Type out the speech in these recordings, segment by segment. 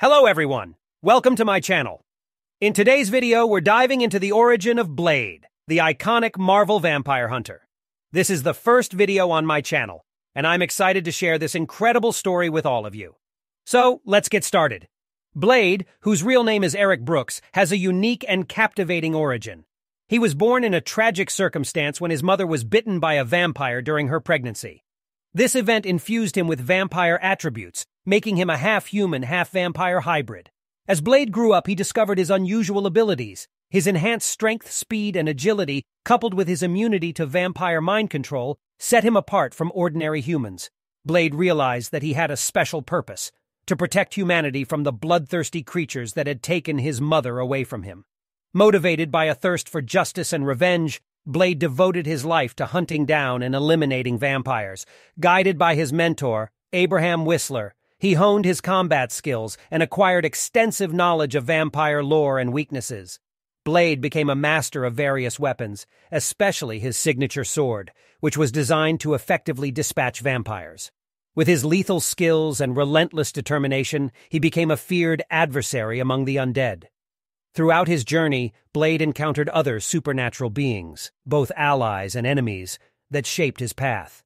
Hello everyone, welcome to my channel. In today's video, we're diving into the origin of Blade, the iconic Marvel vampire hunter. This is the first video on my channel, and I'm excited to share this incredible story with all of you. So, let's get started. Blade, whose real name is Eric Brooks, has a unique and captivating origin. He was born in a tragic circumstance when his mother was bitten by a vampire during her pregnancy. This event infused him with vampire attributes, making him a half-human, half-vampire hybrid. As Blade grew up, he discovered his unusual abilities. His enhanced strength, speed, and agility, coupled with his immunity to vampire mind control, set him apart from ordinary humans. Blade realized that he had a special purpose, to protect humanity from the bloodthirsty creatures that had taken his mother away from him. Motivated by a thirst for justice and revenge, Blade devoted his life to hunting down and eliminating vampires. Guided by his mentor, Abraham Whistler, he honed his combat skills and acquired extensive knowledge of vampire lore and weaknesses. Blade became a master of various weapons, especially his signature sword, which was designed to effectively dispatch vampires. With his lethal skills and relentless determination, he became a feared adversary among the undead. Throughout his journey, Blade encountered other supernatural beings, both allies and enemies, that shaped his path.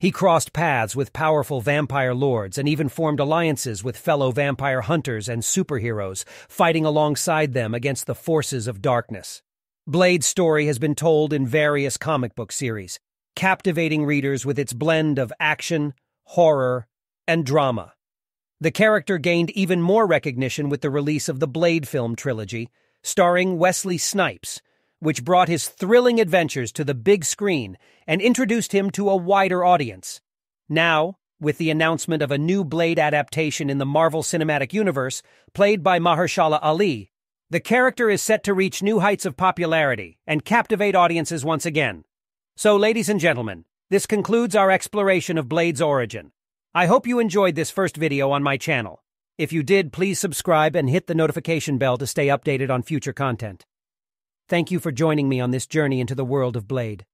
He crossed paths with powerful vampire lords and even formed alliances with fellow vampire hunters and superheroes, fighting alongside them against the forces of darkness. Blade's story has been told in various comic book series, captivating readers with its blend of action, horror, and drama. The character gained even more recognition with the release of the Blade film trilogy, starring Wesley Snipes, which brought his thrilling adventures to the big screen and introduced him to a wider audience. Now, with the announcement of a new Blade adaptation in the Marvel Cinematic Universe, played by Mahershala Ali, the character is set to reach new heights of popularity and captivate audiences once again. So, ladies and gentlemen, this concludes our exploration of Blade's origin. I hope you enjoyed this first video on my channel. If you did, please subscribe and hit the notification bell to stay updated on future content. Thank you for joining me on this journey into the world of Blade.